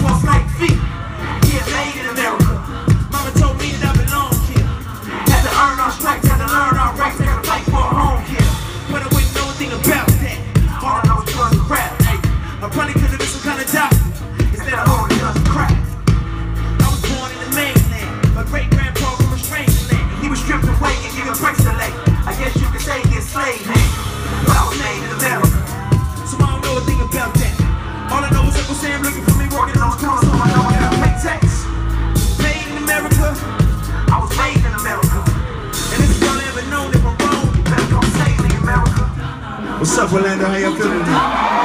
cross like feet. Get made in America. Mama told me that I belong here. Had to earn our stripes, had to learn our rights, had to fight for a home here. But I wouldn't know a thing about that. All I know is drugs and rap. Hey, I probably could have been some kind of doctor instead of holding guns and crap. I was born in the mainland. My great grandpa from a strange land. He was stripped away and given breaks to lay. I guess you could say he enslaved. What's up, Orlando? How you feeling?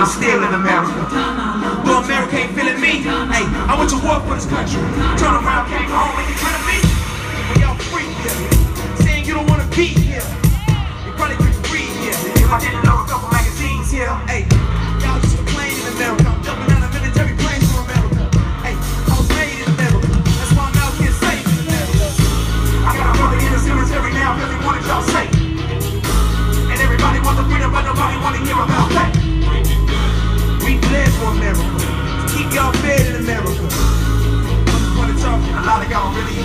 I'm still in America. Though America ain't feeling me, hey, I went to war for this country. Turn around, came home, and you kind of me. Well, y'all free here, saying you don't want to be here. You probably could breathe here. If I didn't know a couple magazines here, hey. y'all fed in America. I'm just wanna talk, a lot of y'all really